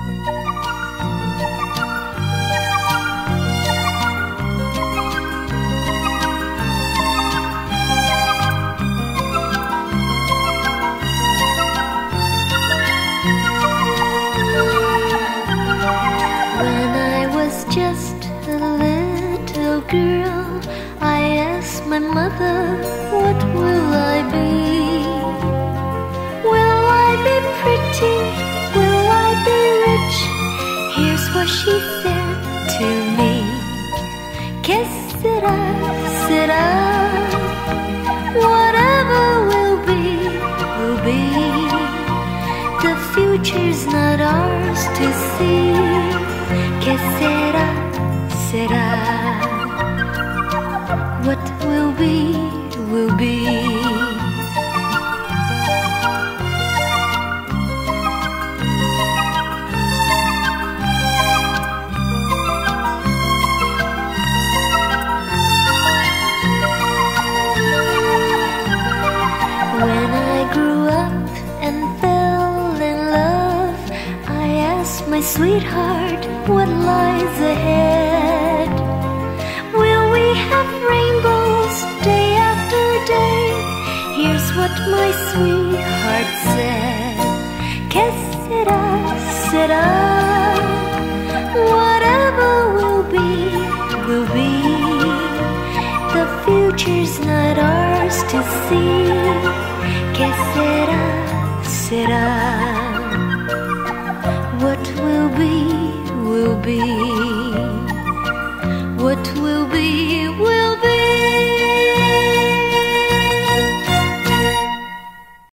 When I was just a little girl, I asked my mother, what she said to me. Que sera, sera. Whatever will be, will be. The future's not ours to see. Que sera, sera. What will be, will be. Asked my sweetheart what lies ahead. Will we have rainbows day after day? Here's what my sweetheart said. Que sera, sera. Whatever will be, will be. The future's not ours to see. Que sera, sera. What will be, will be. What will be, will be.